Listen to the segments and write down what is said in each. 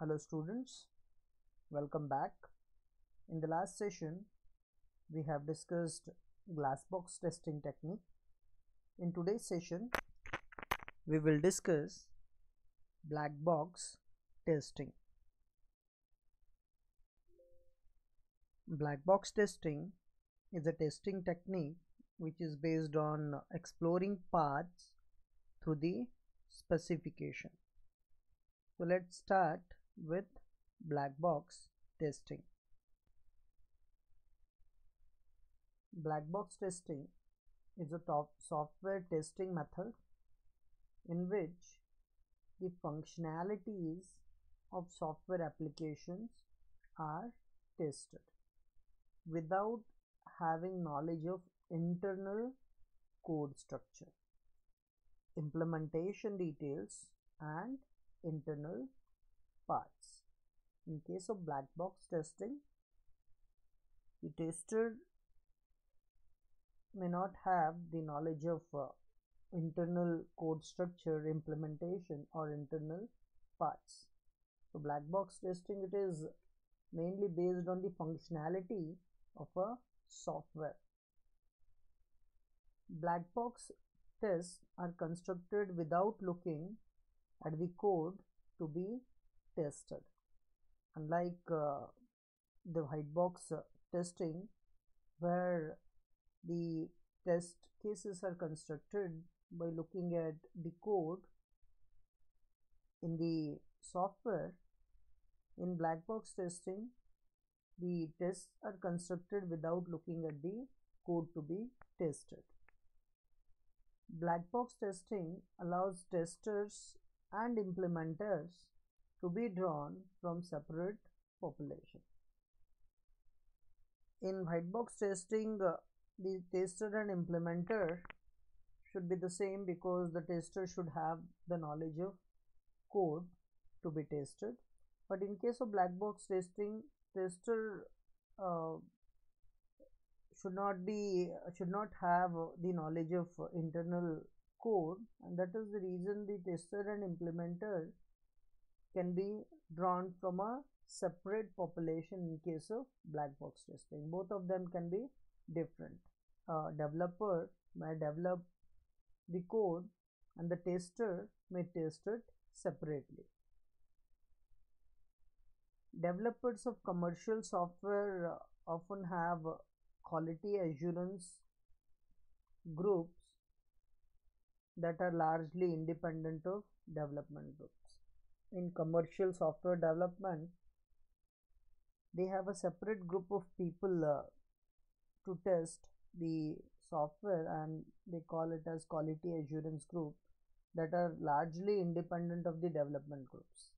Hello students, welcome back. In the last session, we have discussed glass box testing technique. In today's session, we will discuss black box testing. Black box testing is a testing technique which is based on exploring paths through the specification. So let's start with black box testing. Black box testing is a top software testing method in which the functionalities of software applications are tested without having knowledge of internal code structure, implementation details and internal parts. In case of black box testing, the tester may not have the knowledge of uh, internal code structure, implementation or internal parts. So black box testing it is mainly based on the functionality of a software. Black box tests are constructed without looking at the code to be tested. Unlike uh, the white box testing, where the test cases are constructed by looking at the code in the software, in black box testing, the tests are constructed without looking at the code to be tested. Black box testing allows testers and implementers to be drawn from separate population. In white box testing, uh, the tester and implementer should be the same because the tester should have the knowledge of code to be tested. But in case of black box testing, tester uh, should not be should not have the knowledge of internal code and that is the reason the tester and implementer can be drawn from a separate population in case of black box testing. Both of them can be different. Developer may develop the code and the tester may test it separately. Developers of commercial software uh, often have quality assurance groups that are largely independent of development groups. In commercial software development, they have a separate group of people uh, to test the software and they call it as quality assurance group that are largely independent of the development groups.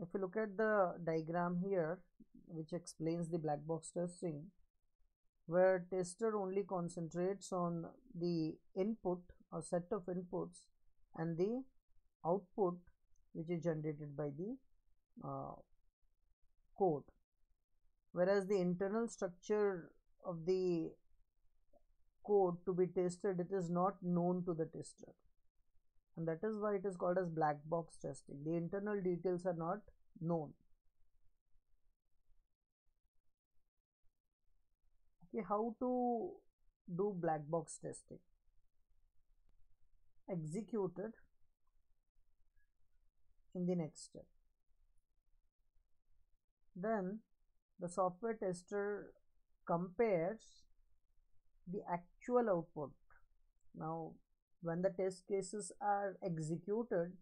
If you look at the diagram here, which explains the black box testing, where tester only concentrates on the input or set of inputs and the output which is generated by the uh, code. Whereas the internal structure of the code to be tested it is not known to the tester. And that is why it is called as black box testing. The internal details are not known. Okay how to do black box testing? Executed in the next step. Then the software tester compares the actual output. Now when the test cases are executed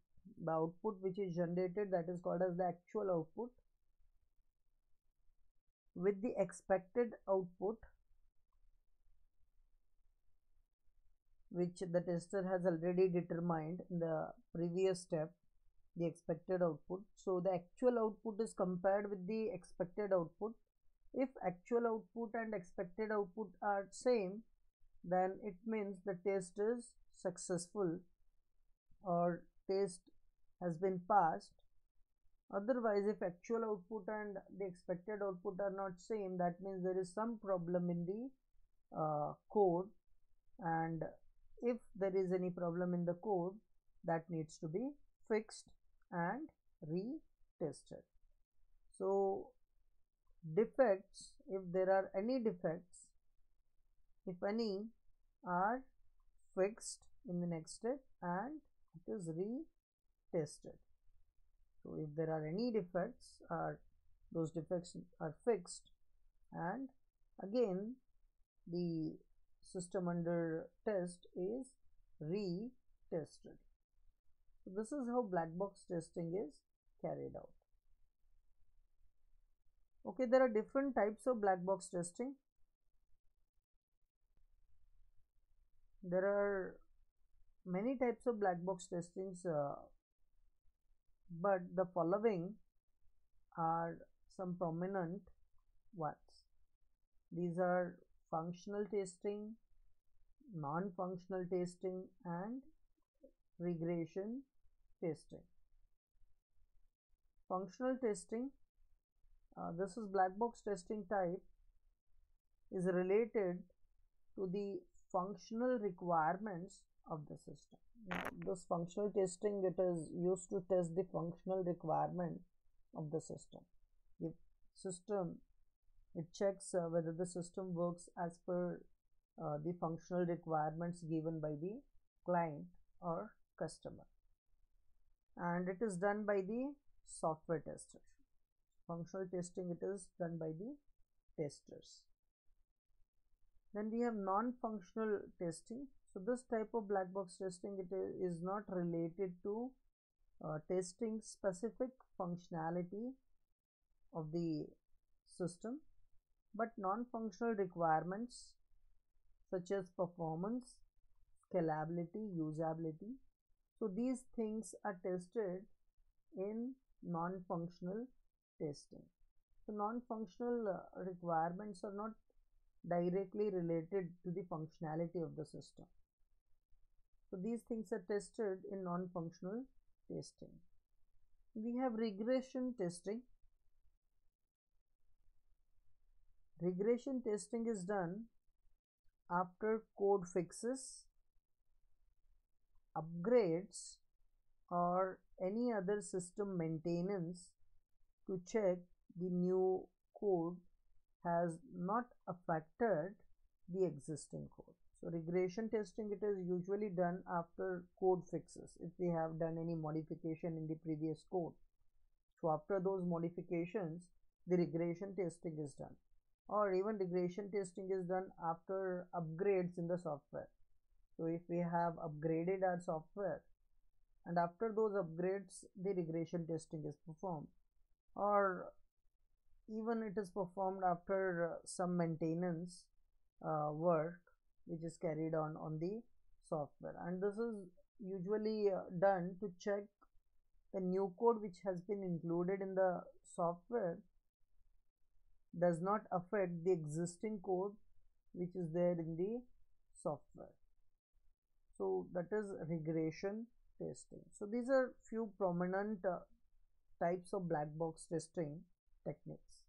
the output which is generated that is called as the actual output with the expected output which the tester has already determined in the previous step the expected output. So the actual output is compared with the expected output. If actual output and expected output are same then it means the test is successful or test has been passed. Otherwise if actual output and the expected output are not same that means there is some problem in the uh, code. And if there is any problem in the code that needs to be fixed and tested so defects if there are any defects if any are fixed in the next step and it is retested. So if there are any defects are those defects are fixed and again the system under test is retested so this is how black box testing is carried out. Okay there are different types of black box testing. There are many types of black box testings uh, but the following are some prominent ones. These are functional testing non-functional testing and regression testing. Functional testing uh, this is black box testing type is related to the functional requirements of the system. Now, this functional testing it is used to test the functional requirement of the system. The system it checks uh, whether the system works as per uh, the functional requirements given by the client or customer and it is done by the software tester. Functional testing it is done by the testers. Then we have non-functional testing. So this type of black box testing it is not related to uh, testing specific functionality of the system but non-functional requirements such as performance scalability usability so these things are tested in non-functional testing. So non-functional uh, requirements are not directly related to the functionality of the system. So these things are tested in non-functional testing. We have regression testing. Regression testing is done after code fixes upgrades or any other system maintenance to check the new code has not affected the existing code. So regression testing it is usually done after code fixes. If we have done any modification in the previous code so after those modifications the regression testing is done. Or even regression testing is done after upgrades in the software so if we have upgraded our software and after those upgrades the regression testing is performed or even it is performed after uh, some maintenance uh, work which is carried on on the software. And this is usually uh, done to check the new code which has been included in the software does not affect the existing code which is there in the software so that is regression testing. So these are few prominent uh, types of black box testing techniques